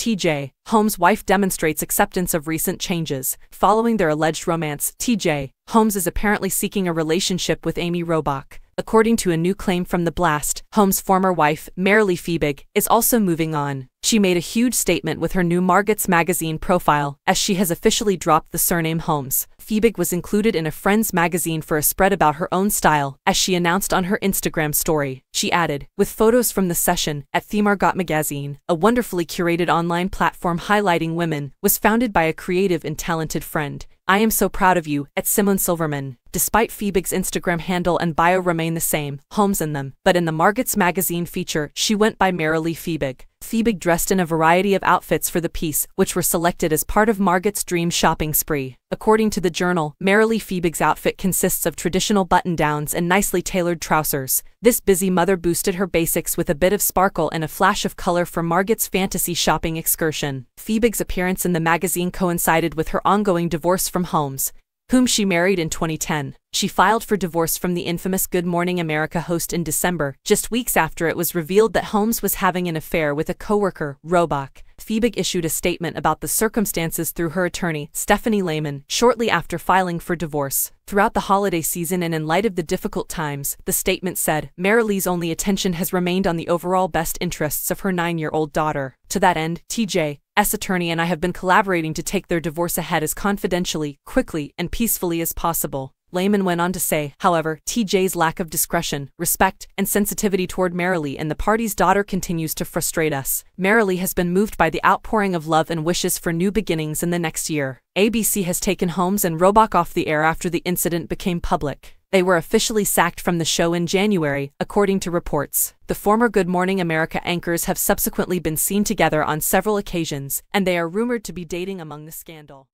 TJ, Holmes' wife demonstrates acceptance of recent changes. Following their alleged romance, TJ, Holmes is apparently seeking a relationship with Amy Robach. According to a new claim from The Blast, Holmes' former wife, Marilee Fiebig, is also moving on. She made a huge statement with her new Margot's magazine profile, as she has officially dropped the surname Holmes. Fiebig was included in a Friends magazine for a spread about her own style, as she announced on her Instagram story. She added, with photos from the session at The Margot magazine, a wonderfully curated online platform highlighting women, was founded by a creative and talented friend. I am so proud of you, at Simone Silverman. Despite Fiebig's Instagram handle and bio remain the same, Holmes in them, but in the Margot's magazine feature, she went by Marilee Fiebig. Fiebig dressed in a variety of outfits for the piece, which were selected as part of Margot's dream shopping spree. According to the journal, Marilee Fiebig's outfit consists of traditional button-downs and nicely tailored trousers. This busy mother boosted her basics with a bit of sparkle and a flash of color for Margot's fantasy shopping excursion. Fiebig's appearance in the magazine coincided with her ongoing divorce from Holmes, whom she married in 2010. She filed for divorce from the infamous Good Morning America host in December, just weeks after it was revealed that Holmes was having an affair with a coworker, Robach. Fiebig issued a statement about the circumstances through her attorney, Stephanie Lehman, shortly after filing for divorce. Throughout the holiday season and in light of the difficult times, the statement said, Marilee's only attention has remained on the overall best interests of her nine-year-old daughter. To that end, TJ, S attorney and I have been collaborating to take their divorce ahead as confidentially, quickly, and peacefully as possible. Lehman went on to say, however, TJ's lack of discretion, respect, and sensitivity toward Marilee and the party's daughter continues to frustrate us. Marilee has been moved by the outpouring of love and wishes for new beginnings in the next year. ABC has taken Holmes and Robach off the air after the incident became public. They were officially sacked from the show in January, according to reports. The former Good Morning America anchors have subsequently been seen together on several occasions, and they are rumored to be dating among the scandal.